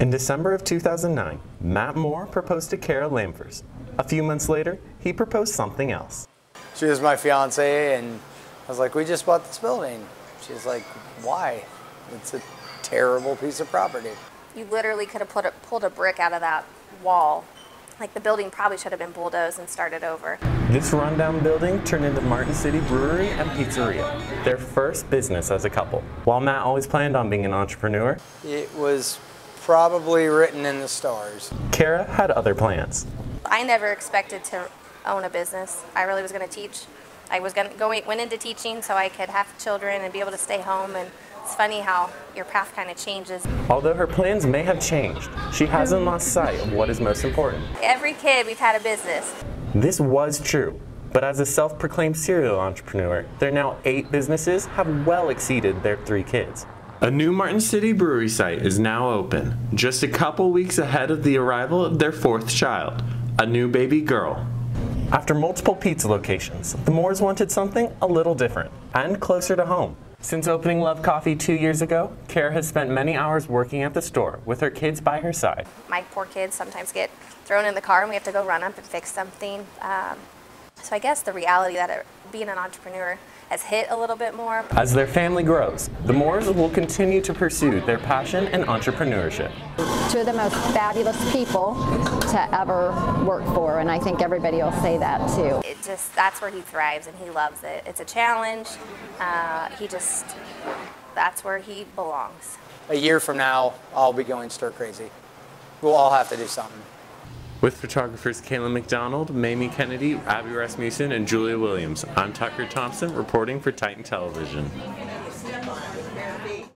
In December of 2009, Matt Moore proposed to Kara Lamfers. A few months later, he proposed something else. She was my fiance, and I was like, "We just bought this building." She's like, "Why? It's a terrible piece of property." You literally could have put a, pulled a brick out of that wall. Like the building probably should have been bulldozed and started over. This rundown building turned into Martin City Brewery and Pizzeria, their first business as a couple. While Matt always planned on being an entrepreneur, It was probably written in the stars. Kara had other plans. I never expected to own a business. I really was going to teach. I was going to go went into teaching so I could have children and be able to stay home. And it's funny how your path kind of changes. Although her plans may have changed, she hasn't lost sight of what is most important. Every kid, we've had a business. This was true, but as a self proclaimed serial entrepreneur, their now eight businesses have well exceeded their three kids. A new Martin City brewery site is now open, just a couple weeks ahead of the arrival of their fourth child, a new baby girl. After multiple pizza locations, the Moores wanted something a little different and closer to home. Since opening Love Coffee two years ago, Kara has spent many hours working at the store with her kids by her side. My poor kids sometimes get thrown in the car and we have to go run up and fix something. Um, so I guess the reality that it, being an entrepreneur has hit a little bit more. As their family grows, the Moores will continue to pursue their passion and entrepreneurship. two of the most fabulous people to ever work for, and I think everybody will say that too. It just that's where he thrives and he loves it. It's a challenge. Uh, he just that's where he belongs. A year from now, I'll be going stir crazy. We'll all have to do something. With photographers Caitlin McDonald, Mamie Kennedy, Abby Rasmussen, and Julia Williams, I'm Tucker Thompson reporting for Titan Television.